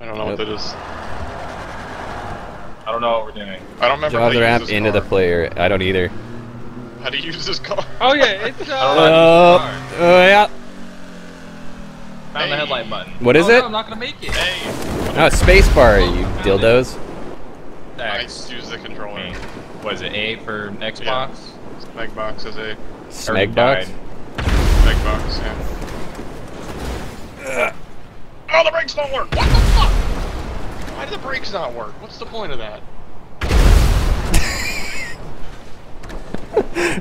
I don't know Nope. what that is. I don't know what we're doing. I don't remember Drive how the ramp use this into the player. I don't either. How to use this car? Oh yeah, it's I don't uh. know. Oh, oh yeah. Found the headlight button. What is Oh, it? No, I'm not gonna make it. Hey, Oh, spacebar, you dildos. X. I use the controller. Was it A for Xbox? Yeah. Megbox is a Smeg died. box? Megbox, yeah. Oh, the brakes don't work! What the fuck? Why do the brakes not work? What's the point of that?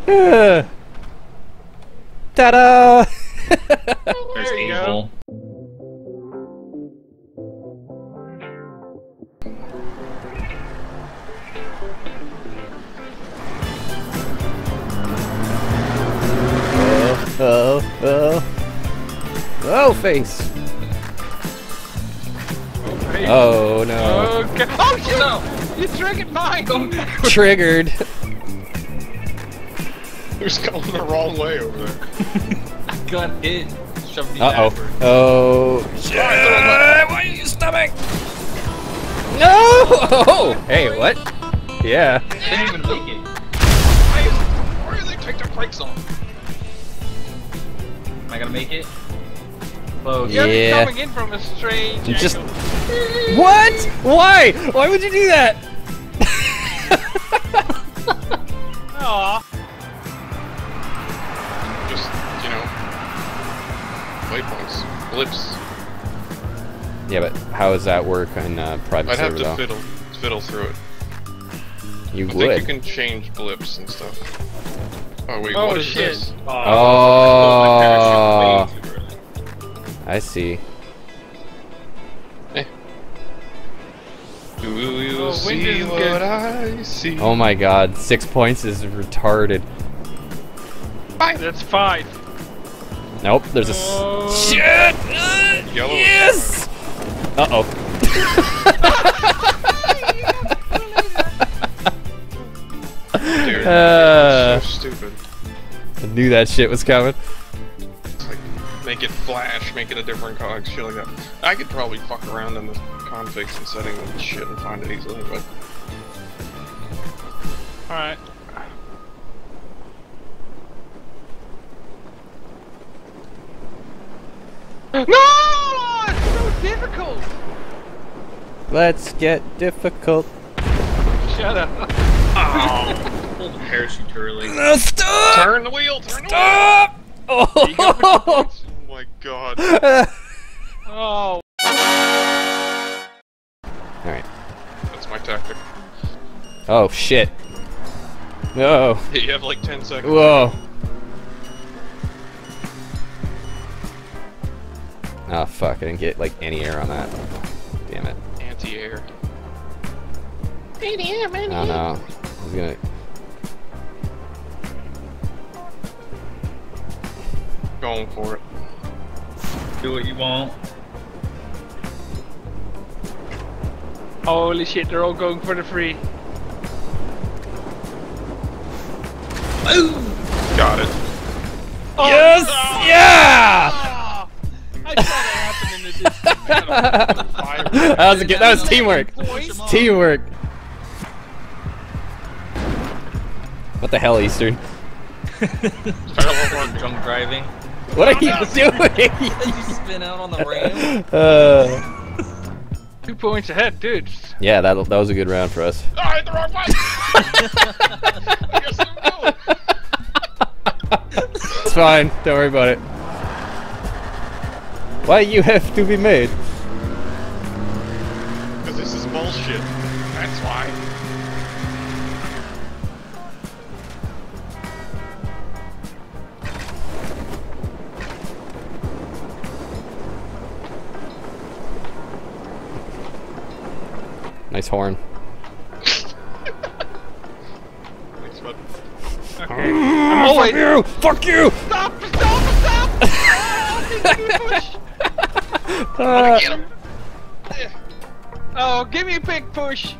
Ta-da! There's There you go. Evil. oh, oh, oh. Oh, face. Okay. Oh, no. Okay. Oh shit! No! You triggered mine! Oh, Go backwards. Triggered. Who's going the wrong way over there? I got hit. Shoved me Uh-oh. Oh, shit. Why are you stomach? No! Oh, hey, what? Yeah. Didn't even make it. Why, is, why do they take their brakes off? Am I gonna make it? Close. Yeah. You're coming in from a strange. You just- angle. What? Why? Why would you do that? Aw. Just, you know, waypoints, blips. Yeah, but how does that work on uh, private I'd have to though? fiddle, fiddle through it. You I would. think you can change blips and stuff. Oh wait, Oh, what is shit. this? Oh, I see. Do you Oh, see what good. I see? Oh my god, six points is retarded. Five. That's five. Nope, there's a. Oh. shit. Uh, Yellow yes. Uh oh. Dude, Uh. so stupid. I knew that shit was coming. It's like, make it flash, make it a different cog, shit like that. I could probably fuck around in the configs and settings and shit and find it easily, but Alright. No! It's so difficult! Let's get difficult. Shut up. Oh, pulled the parachute early. No, stop! turn the wheel, turn Stop! Oh. You go for two Oh. Points. wheel! Oh my god. Oh. Alright. That's my tactic. Oh shit. No. You have like 10 seconds. Whoa. Oh fuck, I didn't get like any air on that. Damn it. Anti-air. I don't know. I was gonna. Going for it. Do what you want. Holy shit, they're all going for the free. Got it. Oh, Yes! no! Yeah! Ah! I saw that happen in the distance. Fire. that was a good, that was teamwork. Teamwork. What the hell, Eastern? Parallel Drunk driving. What are you doing? you spin out on the ramp. uh, Two points ahead, dude. yeah, that that was a good round for us. Oh, I hit the wrong button! I guess I'm going. It's fine. Don't worry about it. Why you have to be made? Nice horn. Thanks, bud. Okay. I'm you! Fuck you! Stop! Stop! Stop! Give me a push. Uh, Get him! Oh, give me a big push.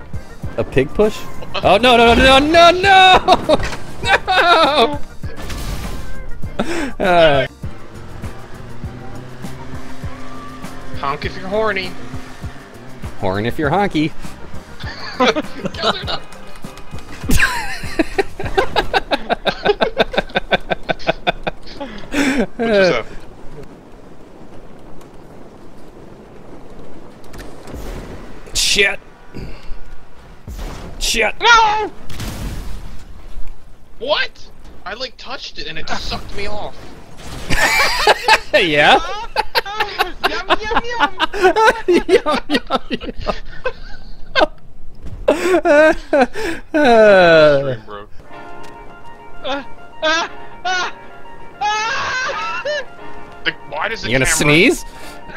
a pig push? Oh no no no no no no! No! Uh, Honk if you're horny. Horn if you're honky. Just happened? Shit. Shit. No! What? I like touched it and it sucked me off. yeah. yum yum yum. Yum, yum, yum. Uh, ah, The- why does the you gonna camera- sneeze?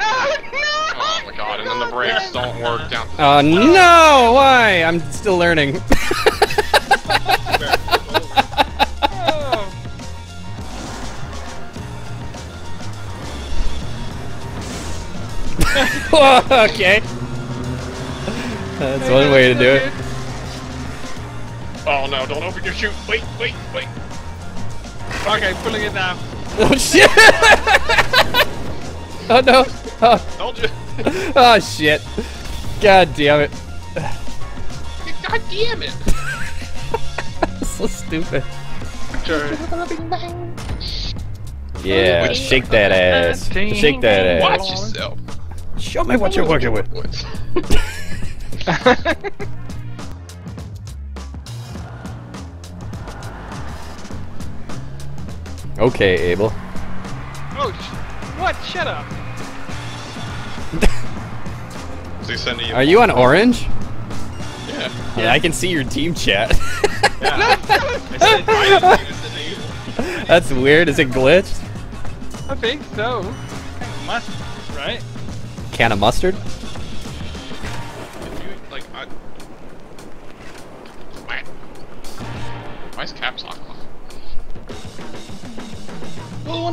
Oh my god, and then the brakes don't work down. Oh no! Why? I'm still learning. Okay. That's one way to do it. Oh no, don't open your chute. Wait, wait, wait. Okay, pulling it down. Oh shit! oh no! Oh, Told you. oh shit! God damn it! God damn it. so stupid. Sorry. Yeah, shake that ass. Shake that ass. Watch yourself. Show me what you're working with. Okay, Abel. Oh, what? Shut up. Is he sending you? Are you on orange? Yeah. Yeah, I can see your team chat. I said, I didn't see this enable. That's weird. Is it glitched? I think so. Must, right? Can of mustard?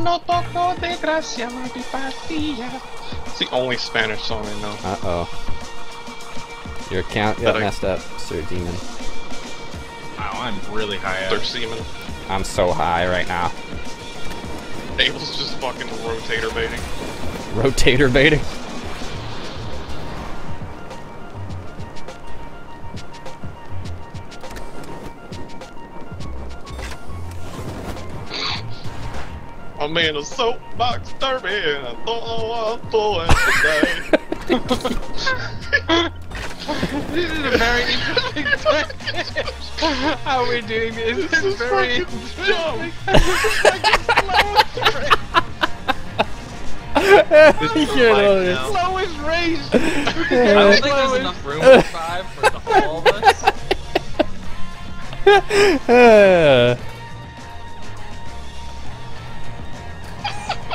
Uno poco de gracia, mi pastilla. It's the only Spanish song I know. Uh oh. Your account got But I- messed up, Sir Demon. wow, I'm really high They're up. I'm so high right now. Abel's just fucking rotator baiting. Rotator baiting. I'm in a soapbox derby and I don't know what I'm doing today. This is a very interesting thing. How we're doing this. This is is very fucking interesting. You can't Right hold it. now. Slowest race. I don't think there's enough room for five for the all of us.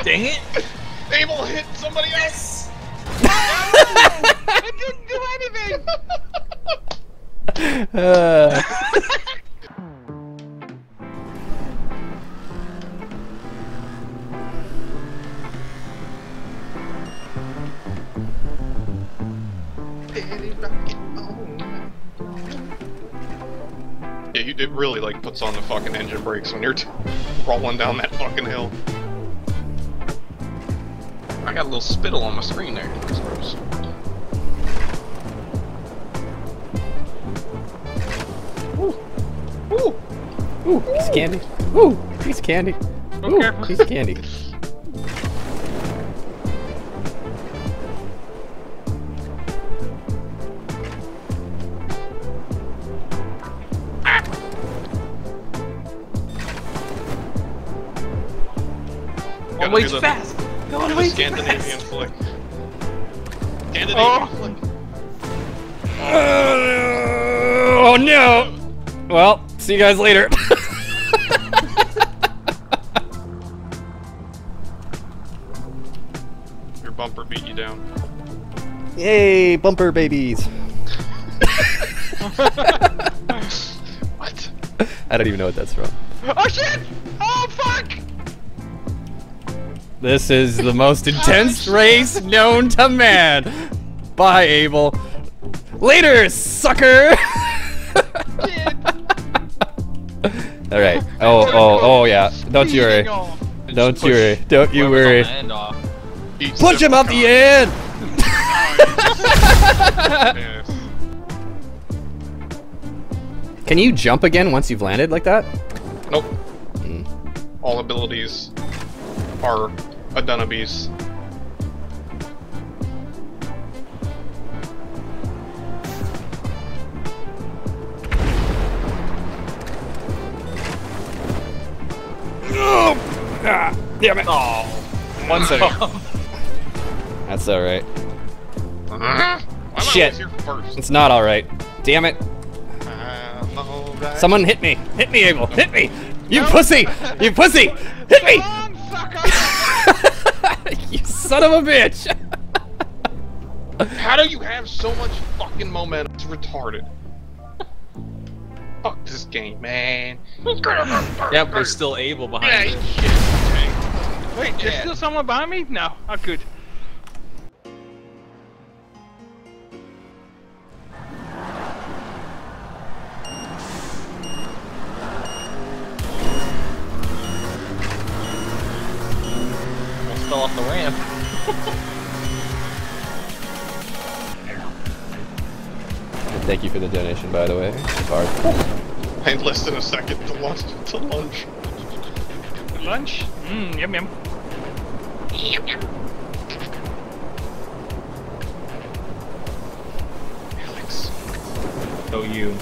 Dang it! Abel hit somebody else! I didn't do anything. uh. Yeah, you did really like puts on the fucking engine brakes when you're t- rolling down that fucking hill. I got a little spittle on my screen there. That's gross. Ooh, piece of candy. Ooh, piece of candy. Ooh, careful. piece of candy. Ah! Gotta way do too the- fast. do the Scandinavian flick. Scandinavian Oh. flick. Oh no! Well, see you guys later. Your bumper beat you down. Yay, bumper babies. What? I don't even know what that's from. Oh shit! Oh fuck! This is the most intense race known to man. Bye, Abel. Later, sucker. All right. Oh, oh, oh, yeah. Don't you worry. Don't Just you worry. Don't you worry. the end off. Eat Punch him up the end. Can you jump again once you've landed like that? Nope. Hmm. All abilities are Adunabes. Ah, damn it. Oh. One second. That's alright. Why Shit. first? It's not alright. Damn it. I'm alright. Someone hit me. Hit me, Abel. Hit me. You pussy. You pussy. Hit me. Son of a bitch. How do you have so much fucking momentum? It's retarded. Fuck this game, man. Yep, there's still Abel behind eat it. shit. Okay. Wait, there's Yeah. still someone behind me? No. Oh, good. Thank you for the donation, by the way. Bard. I had less than a second to lunch. To lunch. Lunch? Mmm, yum yum. Alex. So you.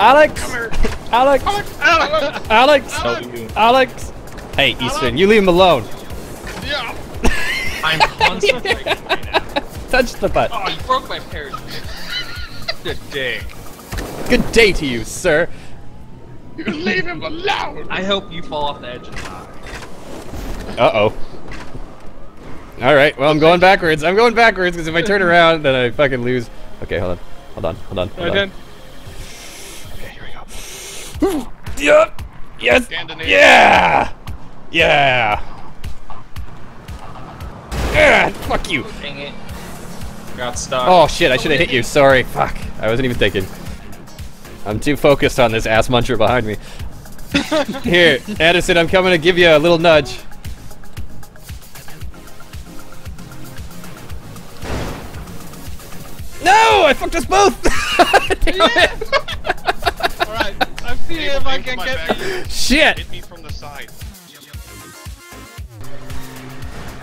Alex. Come here. Alex. Alex. Alex. So you. Alex. Hey, Easton, you leave him alone. Yeah. I'm concentrating right now. Touch the butt. Oh, you broke my parachute. Good day. Good day to you, sir. You leave him alone. I hope you fall off the edge and die. Uh oh. All right. Well, I'm going backwards. I'm going backwards because if I turn around, then I fucking lose. Okay, hold on. Hold on. Hold on. Hold I on. done. Okay, here we go. Yep. Yes. Yeah. Yeah. Yeah. Fuck you. Dang it. Got stuck. Oh shit! I should have hit you. Sorry. Fuck. I wasn't even thinking. I'm too focused on this ass muncher behind me. Here, Addison, I'm coming to give you a little nudge. No! I fucked us both! Damn it! Alright, I'm seeing if I can get. Shit! Hit me from the side.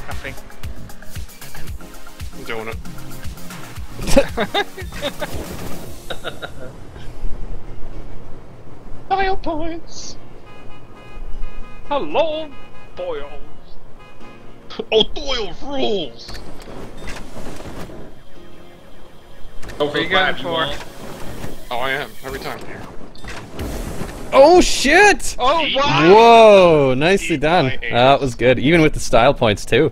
Nothing. I'm doing it. Dial points. Hello, boils. Oh, Doyle rules. Go What are you going for? Oh, I am every time. Oh shit! Oh, wow! Whoa! Nicely done. my That was good. Even with the style points too.